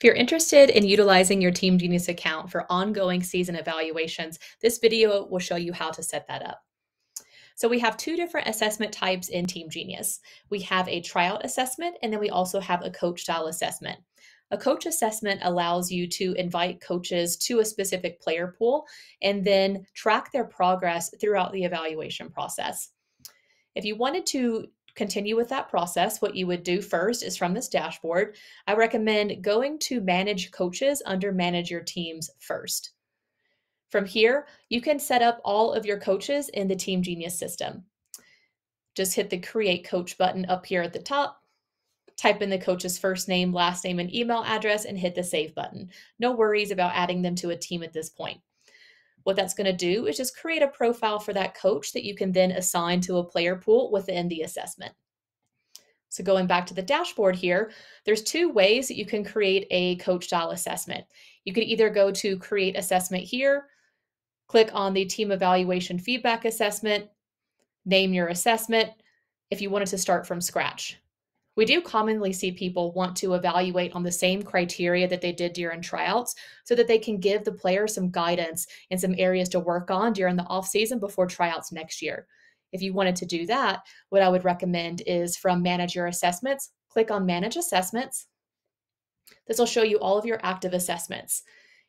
If you're interested in utilizing your Team Genius account for ongoing season evaluations, this video will show you how to set that up. So we have two different assessment types in Team Genius. We have a tryout assessment, and then we also have a coach style assessment. A coach assessment allows you to invite coaches to a specific player pool and then track their progress throughout the evaluation process. If you wanted to continue with that process, what you would do first is from this dashboard, I recommend going to Manage Coaches under Manage Your Teams first. From here, you can set up all of your coaches in the Team Genius system. Just hit the Create Coach button up here at the top, type in the coach's first name, last name, and email address, and hit the Save button. No worries about adding them to a team at this point. What that's going to do is just create a profile for that coach that you can then assign to a player pool within the assessment. So going back to the dashboard here, there's two ways that you can create a coach style assessment. You could either go to create assessment here, click on the team evaluation feedback assessment, name your assessment if you wanted to start from scratch. We do commonly see people want to evaluate on the same criteria that they did during tryouts so that they can give the player some guidance and some areas to work on during the off season before tryouts next year. If you wanted to do that, what I would recommend is from Manage Your Assessments, click on Manage Assessments. This will show you all of your active assessments.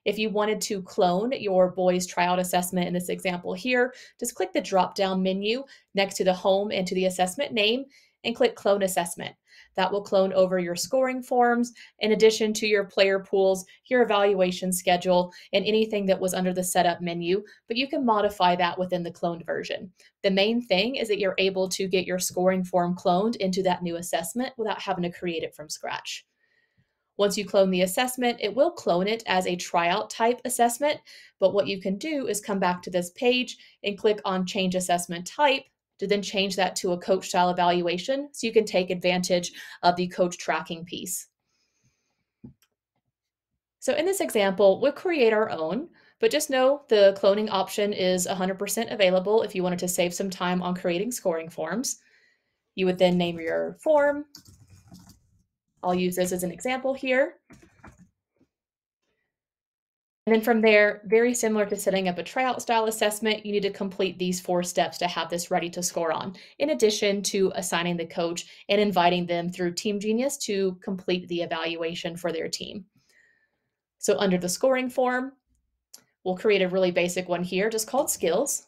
If you wanted to clone your boys tryout assessment in this example here, just click the drop down menu next to the home and to the assessment name and click clone assessment. That will clone over your scoring forms in addition to your player pools, your evaluation schedule, and anything that was under the setup menu, but you can modify that within the cloned version. The main thing is that you're able to get your scoring form cloned into that new assessment without having to create it from scratch. Once you clone the assessment, it will clone it as a tryout type assessment, but what you can do is come back to this page and click on change assessment type to then change that to a coach style evaluation so you can take advantage of the coach tracking piece. So in this example, we'll create our own, but just know the cloning option is 100% available if you wanted to save some time on creating scoring forms. You would then name your form. I'll use this as an example here. And then from there, very similar to setting up a tryout style assessment, you need to complete these four steps to have this ready to score on, in addition to assigning the coach and inviting them through Team Genius to complete the evaluation for their team. So under the scoring form, we'll create a really basic one here just called skills.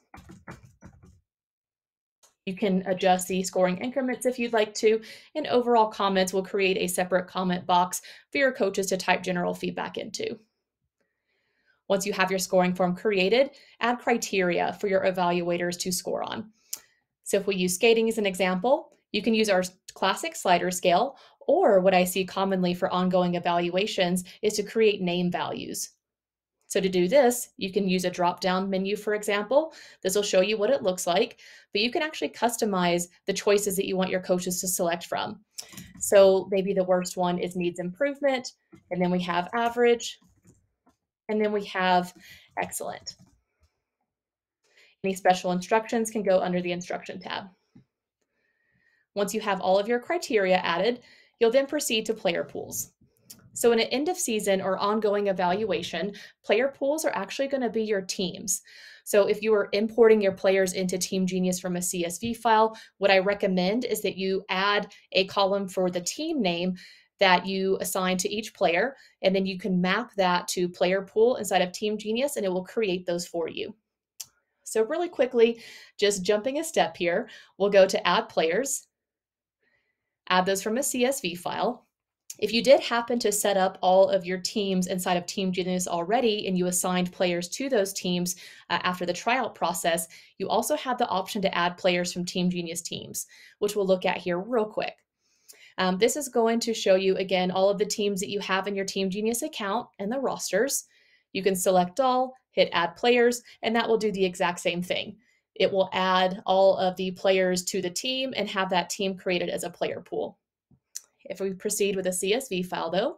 You can adjust the scoring increments if you'd like to, and overall comments will create a separate comment box for your coaches to type general feedback into. Once you have your scoring form created, add criteria for your evaluators to score on. So if we use skating as an example, you can use our classic slider scale, or what I see commonly for ongoing evaluations is to create name values. So to do this, you can use a drop-down menu, for example. This will show you what it looks like, but you can actually customize the choices that you want your coaches to select from. So maybe the worst one is needs improvement, and then we have average, and then we have excellent. Any special instructions can go under the instruction tab. Once you have all of your criteria added, you'll then proceed to player pools. So in an end of season or ongoing evaluation, player pools are actually going to be your teams. So if you are importing your players into Team Genius from a CSV file, what I recommend is that you add a column for the team name that you assign to each player. And then you can map that to player pool inside of Team Genius and it will create those for you. So really quickly, just jumping a step here, we'll go to add players, add those from a CSV file. If you did happen to set up all of your teams inside of Team Genius already and you assigned players to those teams uh, after the tryout process, you also have the option to add players from Team Genius teams, which we'll look at here real quick. Um, this is going to show you again all of the teams that you have in your Team Genius account and the rosters. You can select all, hit add players, and that will do the exact same thing. It will add all of the players to the team and have that team created as a player pool. If we proceed with a CSV file though,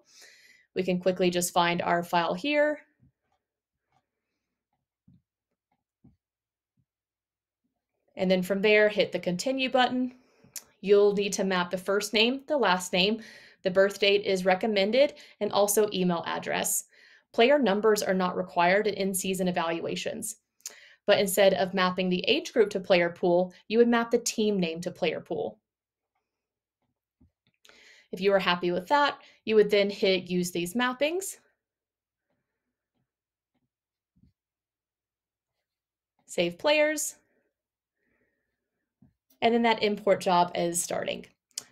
we can quickly just find our file here. And then from there, hit the continue button you'll need to map the first name, the last name, The birth date is recommended and also email address. Player numbers are not required in in season evaluations. But instead of mapping the age group to player pool, you would map the team name to player pool. If you are happy with that, you would then hit use these mappings. Save players. And then that import job is starting.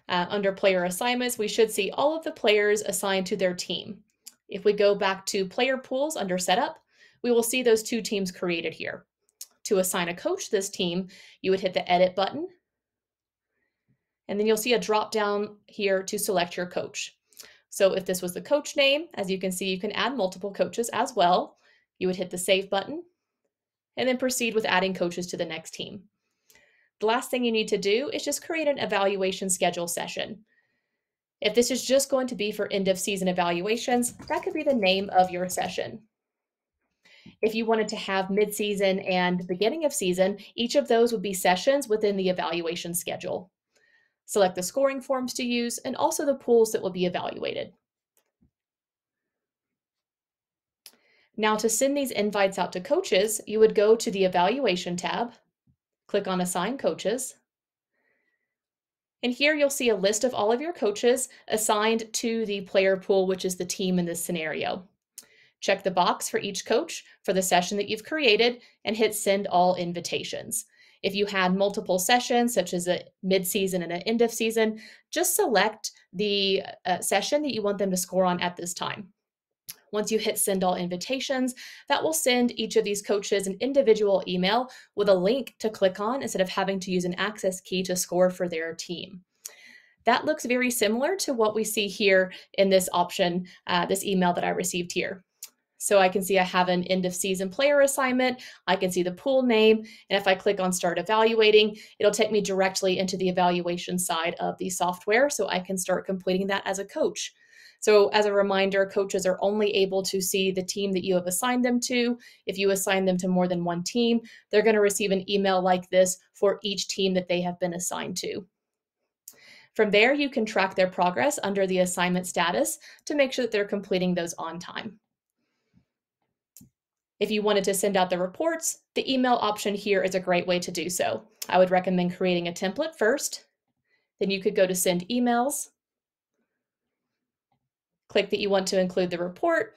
Uh, under player assignments, we should see all of the players assigned to their team. If we go back to player pools under setup, we will see those two teams created here. To assign a coach to this team, you would hit the edit button. And then you'll see a drop down here to select your coach. So if this was the coach name, as you can see, you can add multiple coaches as well. You would hit the save button and then proceed with adding coaches to the next team. The last thing you need to do is just create an evaluation schedule session. If this is just going to be for end of season evaluations, that could be the name of your session. If you wanted to have mid season and beginning of season, each of those would be sessions within the evaluation schedule. Select the scoring forms to use and also the pools that will be evaluated. Now to send these invites out to coaches, you would go to the evaluation tab, click on assign coaches, and here you'll see a list of all of your coaches assigned to the player pool, which is the team in this scenario. Check the box for each coach for the session that you've created and hit send all invitations. If you had multiple sessions, such as a mid-season and an end of season, just select the uh, session that you want them to score on at this time. Once you hit send all invitations, that will send each of these coaches an individual email with a link to click on instead of having to use an access key to score for their team. That looks very similar to what we see here in this option, uh, this email that I received here. So I can see I have an end of season player assignment. I can see the pool name. And if I click on start evaluating, it'll take me directly into the evaluation side of the software. So I can start completing that as a coach. So, as a reminder, coaches are only able to see the team that you have assigned them to. If you assign them to more than one team, they're going to receive an email like this for each team that they have been assigned to. From there, you can track their progress under the assignment status to make sure that they're completing those on time. If you wanted to send out the reports, the email option here is a great way to do so. I would recommend creating a template first. Then you could go to send emails, Click that you want to include the report.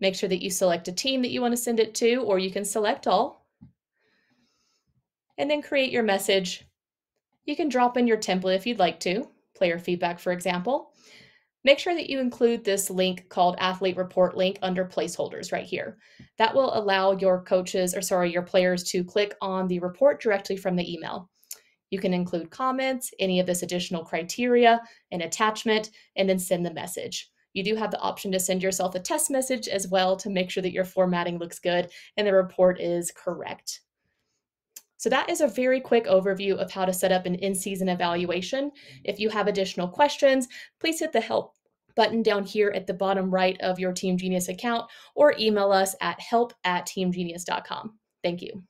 Make sure that you select a team that you want to send it to, or you can select all. And then create your message. You can drop in your template if you'd like to, player feedback, for example. Make sure that you include this link called athlete report link under placeholders right here. That will allow your coaches, or sorry, your players to click on the report directly from the email. You can include comments, any of this additional criteria, an attachment, and then send the message. You do have the option to send yourself a test message as well to make sure that your formatting looks good and the report is correct. So that is a very quick overview of how to set up an in-season evaluation. If you have additional questions, please hit the help button down here at the bottom right of your Team Genius account or email us at help at teamgenius.com. Thank you.